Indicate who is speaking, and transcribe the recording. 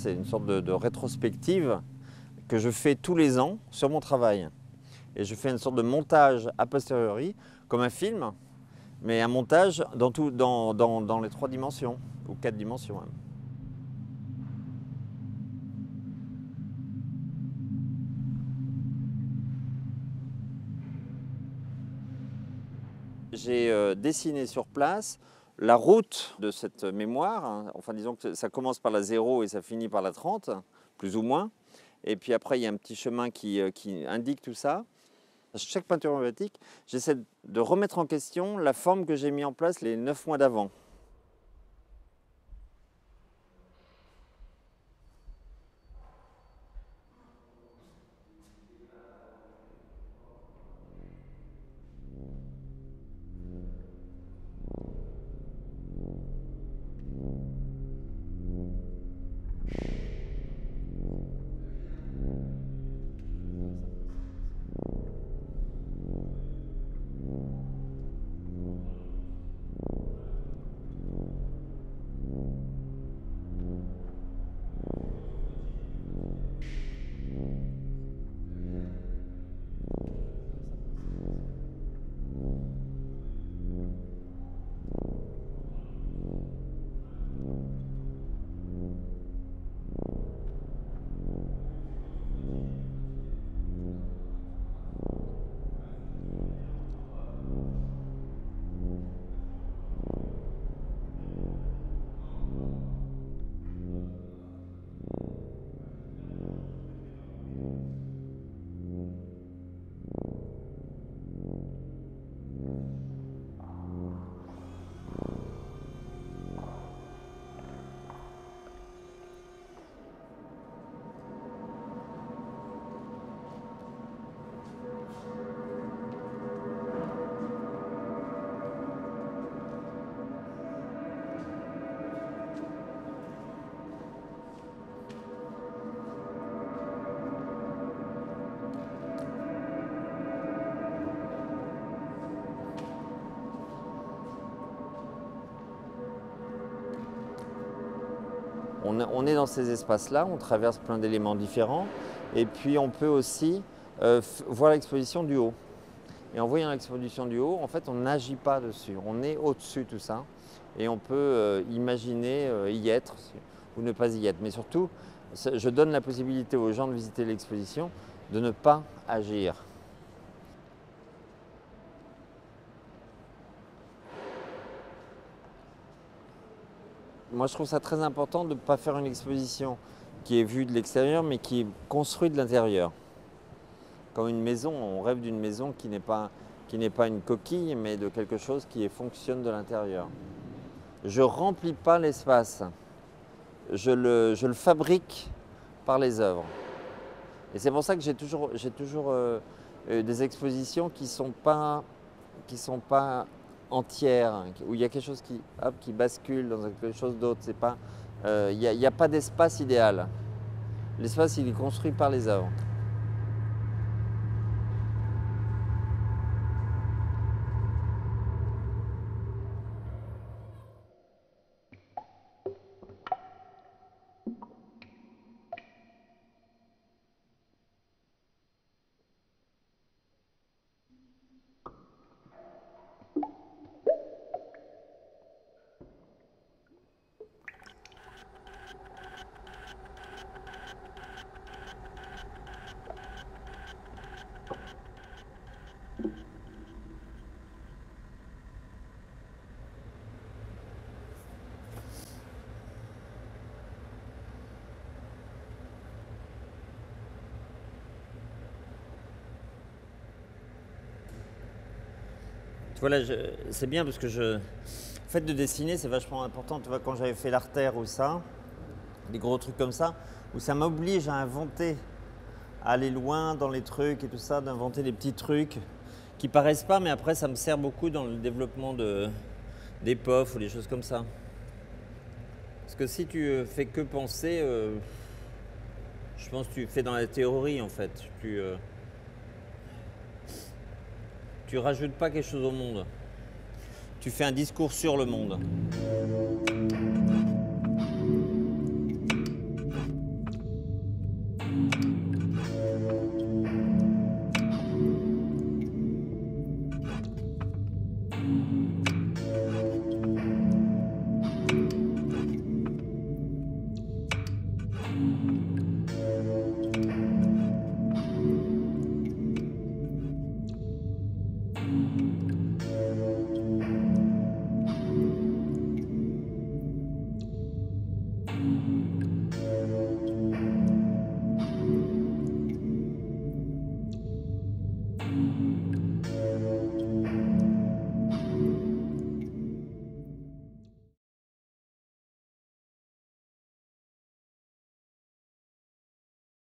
Speaker 1: C'est une sorte de, rétrospective que je fais tous les ans sur mon travail. Et je fais une sorte de montage a posteriori, comme un film, mais un montage dans les trois dimensions, ou quatre dimensions même. J'ai euh, dessiné sur place la route de cette mémoire. hein. Enfin, disons que ça commence par la 0 et ça finit par la 30, plus ou moins. Et puis après, il y a un petit chemin qui, euh, indique tout ça. Chaque peinture emblématique, j'essaie de remettre en question la forme que j'ai mis en place les neuf mois d'avant. On, est dans ces espaces-là, on traverse plein d'éléments différents. Et puis on peut aussi euh, voir l'exposition du haut. Et en voyant l'exposition du haut, en fait, on n'agit pas dessus. On est au-dessus de tout ça. Et on peut euh, imaginer euh, y être ou ne pas y être. Mais surtout, je donne la possibilité aux gens de visiter l'exposition de ne pas agir. Moi, je trouve ça très important de ne pas faire une exposition qui est vue de l'extérieur, mais qui est construite de l'intérieur. Comme une maison, on rêve d'une maison qui n'est pas, qui pas une coquille, mais de quelque chose qui fonctionne de l'intérieur. Je remplis pas l'espace, je le, je le fabrique par les œuvres. Et c'est pour ça que j'ai toujours, toujours euh, euh, des expositions qui ne sont sont pas entières, où il y a quelque chose qui, qui bascule dans quelque chose d'autre. Euh, il n'y a, a pas d'espace idéal. L'espace, il est construit par les œuvres. Tu vois là, c'est bien parce que je, le fait de dessiner, c'est vachement important. Tu vois, quand j'avais fait l'artère ou ça, des gros trucs comme ça, où ça m'oblige à inventer, à aller loin dans les trucs et tout ça, d'inventer des petits trucs qui paraissent pas, mais après ça me sert beaucoup dans le développement de, des POF ou des choses comme ça. Parce que si tu euh, fais que penser, euh, je pense que tu fais dans la théorie en fait. Euh, tu rajoutes pas quelque chose au monde. Tu fais un discours sur le monde.